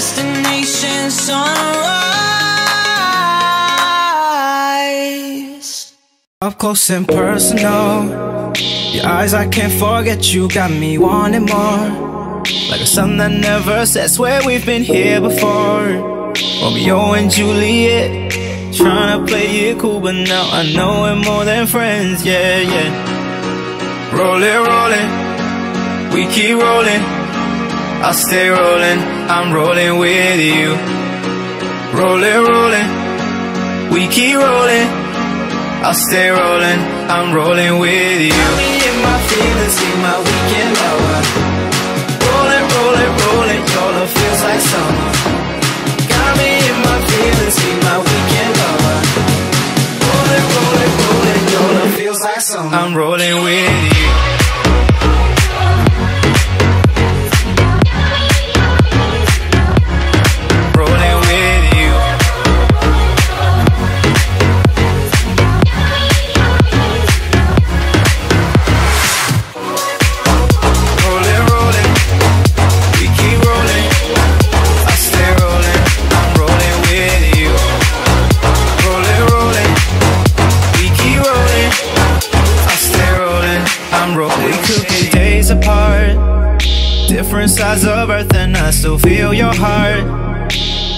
Destination sunrise. Up close and personal. Your eyes, I can't forget, you got me wanting more. Like a sun that never sets, where we've been here before. Romeo and Juliet, trying to play it cool, but now I know we're more than friends, yeah, yeah. Rolling, rolling, we keep rolling. I'll stay rolling, I'm rolling with you. Rolling, rolling, we keep rolling. I'll stay rolling, I'm rolling with you. Me in my feelings, see my weekend lover. Different sides of earth, and I still feel your heart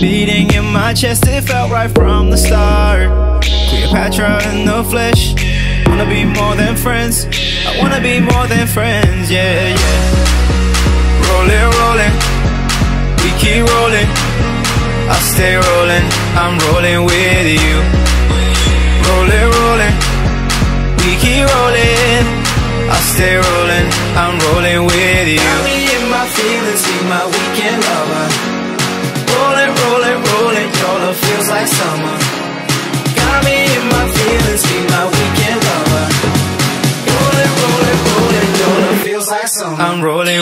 beating in my chest. It felt right from the start. Cleopatra in the flesh. Wanna be more than friends. I wanna be more than friends, yeah, yeah. Rolling, rolling, we keep rolling. I stay rolling, I'm rolling with you. Rolling, rolling, we keep rolling. I stay rolling, I'm rolling with in feelings, see my weekend lover. Rolling, rolling, rolling, your love feels like summer. Got me in my feelings, be my weekend lover. Rolling, rolling, rolling, your love feels like summer. I'm rolling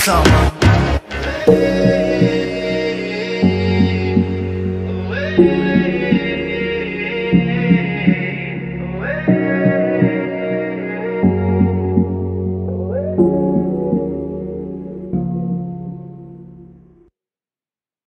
summer.